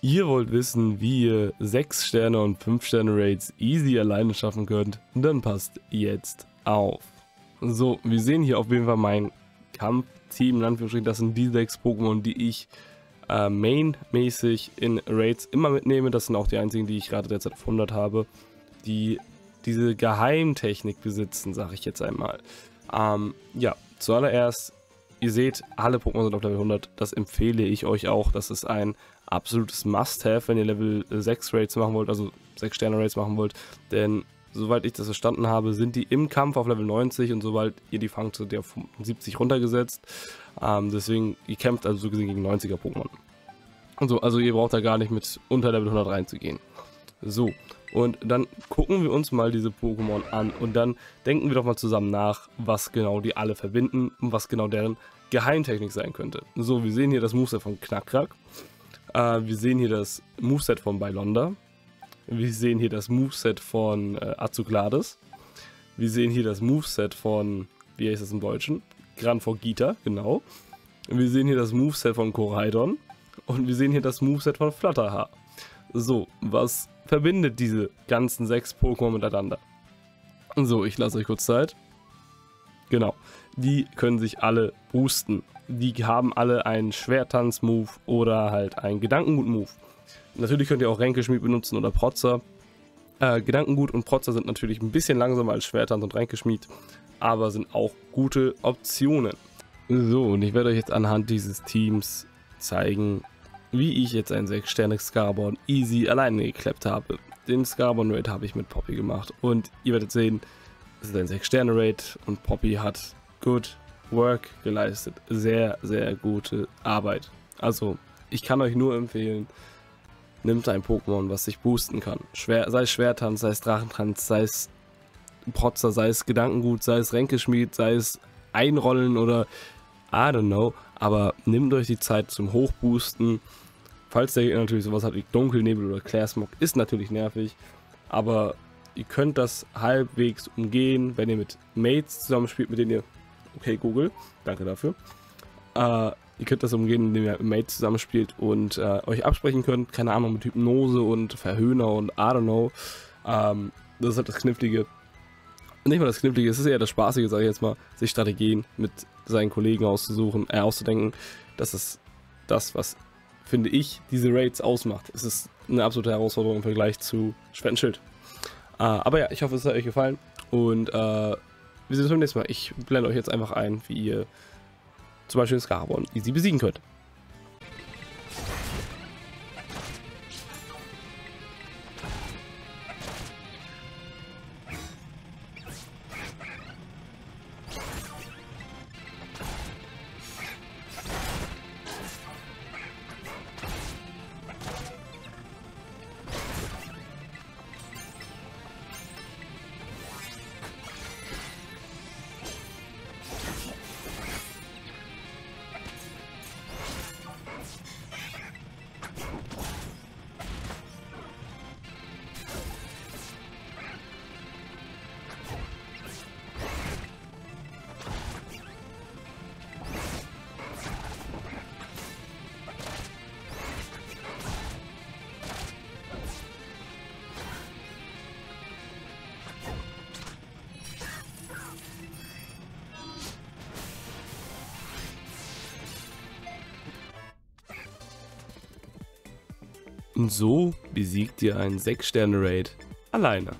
Ihr wollt wissen, wie ihr 6 Sterne und 5 Sterne Raids easy alleine schaffen könnt, dann passt jetzt auf. So, wir sehen hier auf jeden Fall mein Kampfteam, in Anführungsstrichen, das sind die 6 Pokémon, die ich äh, mainmäßig in Raids immer mitnehme. Das sind auch die einzigen, die ich gerade derzeit auf 100 habe, die diese Geheimtechnik besitzen, sage ich jetzt einmal. Ähm, ja, zuallererst, ihr seht, alle Pokémon sind auf Level 100. Das empfehle ich euch auch. Das ist ein absolutes Must-Have, wenn ihr Level 6 Raids machen wollt, also 6 Sterne Raids machen wollt. Denn soweit ich das verstanden habe, sind die im Kampf auf Level 90 und sobald ihr die fangt, sind die auf 70 runtergesetzt. Ähm, deswegen, ihr kämpft also so gesehen gegen 90er Pokémon. Also, also ihr braucht da gar nicht mit unter Level 100 reinzugehen. So, und dann gucken wir uns mal diese Pokémon an und dann denken wir doch mal zusammen nach, was genau die alle verbinden und was genau deren Geheimtechnik sein könnte. So, wir sehen hier das Moveset von Knackrack. Äh, wir sehen hier das Moveset von Bylonda. Wir sehen hier das Moveset von äh, Azuklades. Wir sehen hier das Moveset von, wie heißt das im Deutschen? Gran Gita, genau. Wir sehen hier das Moveset von Koraidon. Und wir sehen hier das Moveset von Flutterhaar. So, was verbindet diese ganzen sechs Pokémon miteinander? So, ich lasse euch kurz Zeit. Genau, die können sich alle boosten. Die haben alle einen Schwertanz-Move oder halt einen Gedankengut-Move. Natürlich könnt ihr auch Ränkeschmied benutzen oder Protzer. Äh, Gedankengut und Protzer sind natürlich ein bisschen langsamer als Schwertanz und Ränkeschmied, aber sind auch gute Optionen. So, und ich werde euch jetzt anhand dieses Teams zeigen, wie ich jetzt ein 6 Sterne Scarborn easy alleine gekleppt habe. Den Scarborn Raid habe ich mit Poppy gemacht und ihr werdet sehen, es ist ein 6 Sterne Raid und Poppy hat good work geleistet. Sehr, sehr gute Arbeit. Also, ich kann euch nur empfehlen, nimmt ein Pokémon, was sich boosten kann. Schwer, sei es Schwertanz, sei es Drachentanz, sei es Protzer, sei es Gedankengut, sei es Ränkeschmied, sei es Einrollen oder I don't know. Aber nehmt euch die Zeit zum Hochboosten. Falls der Gegner natürlich sowas hat wie Dunkelnebel oder Clairsmog, ist natürlich nervig. Aber ihr könnt das halbwegs umgehen, wenn ihr mit Mates zusammenspielt, mit denen ihr... Okay, Google, danke dafür. Äh, ihr könnt das umgehen, indem ihr mit Mates zusammenspielt und äh, euch absprechen könnt. Keine Ahnung, mit Hypnose und Verhöhner und I don't know. Ähm, das ist halt das Knifflige nicht mal das Knifflige, es ist eher das Spaßige, sage ich jetzt mal, sich Strategien mit seinen Kollegen auszusuchen, äh, auszudenken. Das ist das, was, finde ich, diese Raids ausmacht. Es ist eine absolute Herausforderung im Vergleich zu Schwertenschild. Äh, aber ja, ich hoffe, es hat euch gefallen und äh, wir sehen uns beim nächsten Mal. Ich blende euch jetzt einfach ein, wie ihr zum Beispiel Scarabon easy besiegen könnt. Und so besiegt ihr einen 6-Sterne-Raid alleine.